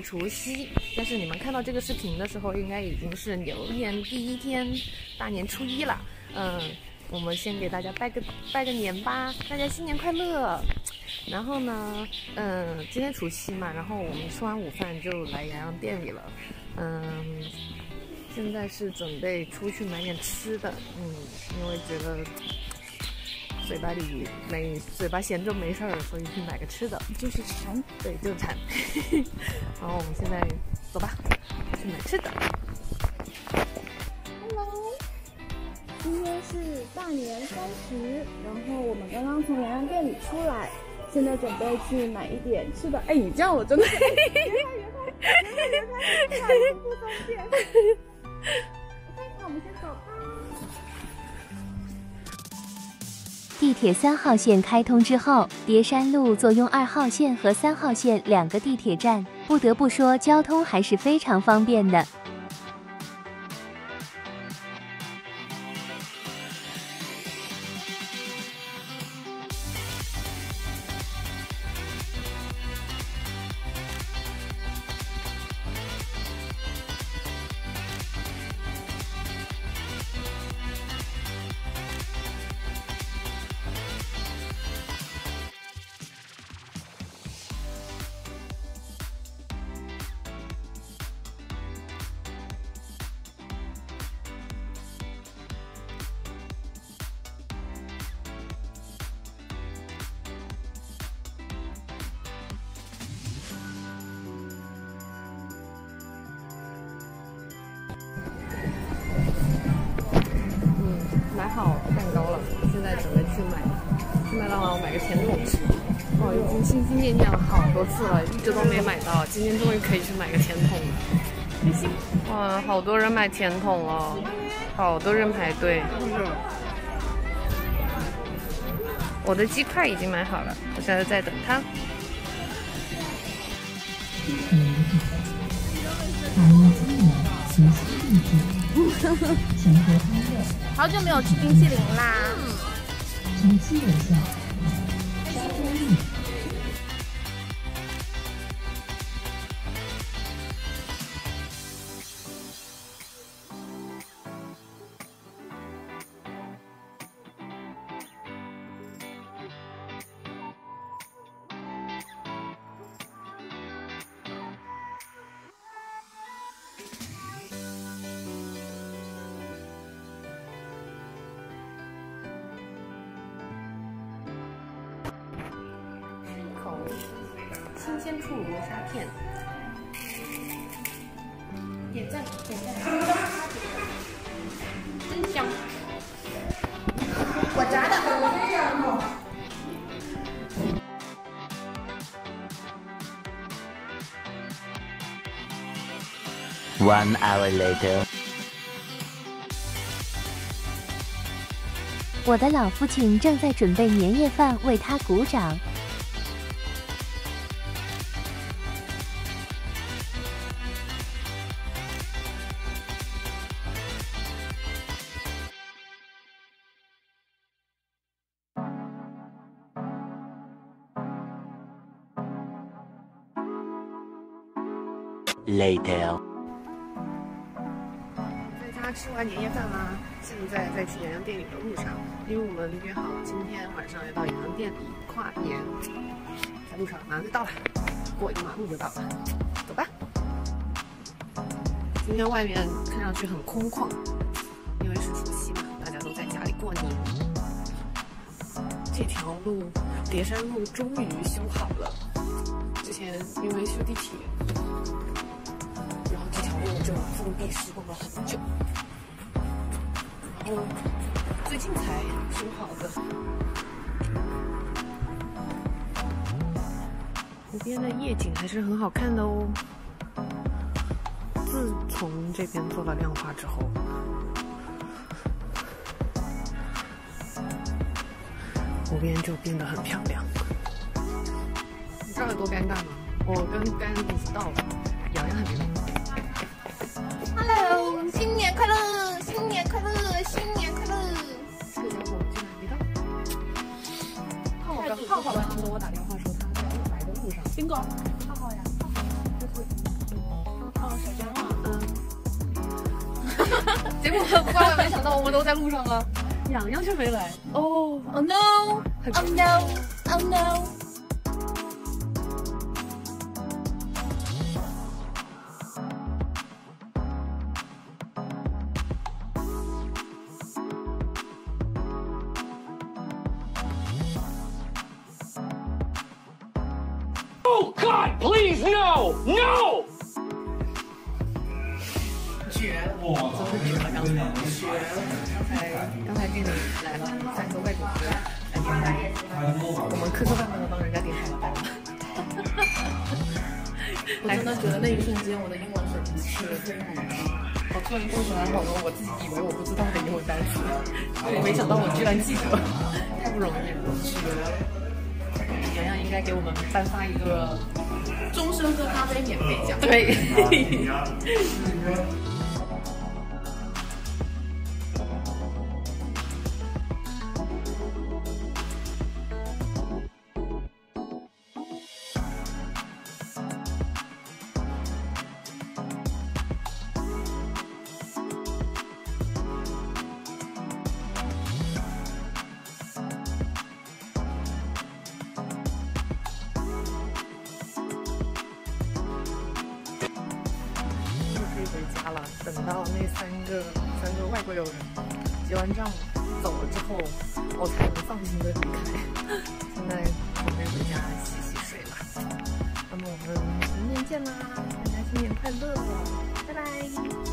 除夕，但是你们看到这个视频的时候，应该已经是牛年第一天，大年初一了。嗯，我们先给大家拜个拜个年吧，大家新年快乐。然后呢，嗯，今天除夕嘛，然后我们吃完午饭就来洋洋店里了。嗯，现在是准备出去买点吃的，嗯，因为觉得。嘴巴里没嘴巴闲着没事儿，所以去买个吃的，就是馋，对，就是馋。然后我们现在走吧，去买吃的。Hello，今天是大年三十，然后我们刚刚从洋洋店里出来，现在准备去买一点吃的。哎，你这样我真的，别开别开别开，别开，不方便。OK，那我们先走吧。地铁三号线开通之后，叠山路坐拥二号线和三号线两个地铁站，不得不说交通还是非常方便的。准备去买，去麦当劳买个甜筒吃。哦，已经心心念念了好多次了，一直都没买到，今天终于可以去买个甜筒了，开心！哇，好多人买甜筒哦，好多人排队。我的鸡块已经买好了，我现在在等它。好久没有吃冰淇淋啦！你记一下。新鲜处螺虾片，点赞点赞，真香！我炸的。One hour later，我的老父亲正在准备年夜饭，为他鼓掌。Later，在家吃完年夜饭啦，现在在去洋洋店里的路上，因为我们约好今天晚上要到洋洋店里跨年，在路上马上就到了，过一个马路就到了，走吧。今天外面看上去很空旷，因为是除夕嘛，大家都在家里过年。这条路叠山路终于修好了，之前因为修地铁。然后这条路就封闭施工了很久，然后最近才修好的。湖边的夜景还是很好看的哦。自从这边做了亮化之后，湖边就变得很漂亮。道有多尴尬吗？我跟甘已经到了，洋洋还没到。Hello，新年快乐，新年快乐，新年快乐。这家伙竟然没到。浩浩，浩浩刚刚跟我打电话说他在来的路上。bingo，浩浩呀，浩浩。哦，小江啊，结果万万没想到，我们都在路上了，洋洋却没来。哦，Oh no，Oh no，Oh no。Please no, no! 绝了，真的绝了，刚才绝了。刚才刚才给你来了三个外国人来点单，我们磕磕绊绊的帮人家点海带了。我真的觉得那一瞬间我的英文水平是非常高，我突然蹦出来好多我自己以为我不知道的英文单词，我没想到我居然记得，太不容易了，绝了。应该给我们颁发一个终身喝咖啡免费奖。对。等到那三个三个外国友人结完账走了之后我才能放心的离开。现在准备回家洗洗睡了。那么我们明天见啦大家新年快乐拜拜。